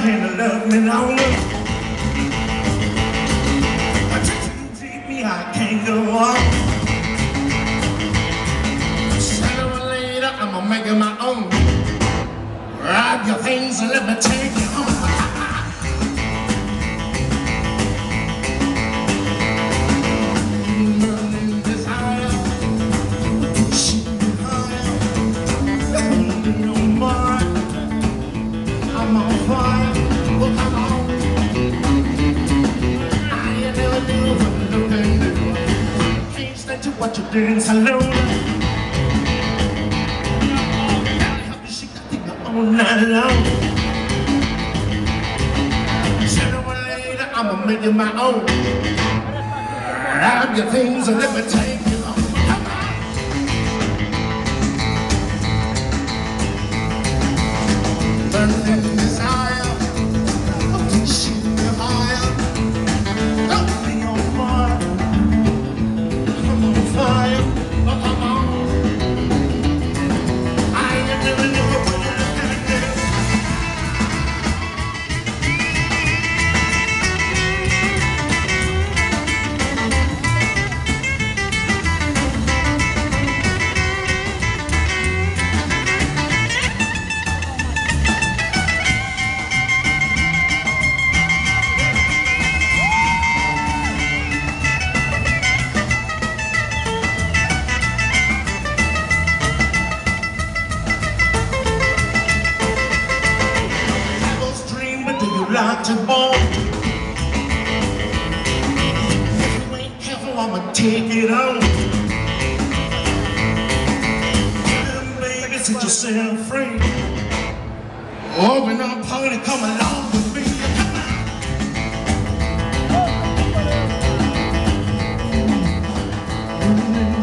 hand to love me longer. But you treat me, I can't go on. Sooner or later, I'ma make it my own. Grab your things and let me take you home. To watch you dance alone. She got me all night long. Sooner or later, I'ma make it my own. Grab your things and let me take you home. Come on. to bone. If you ain't careful, I'ma take it on. Them ladies, set yourself free. Open up party, come along with me. Come on.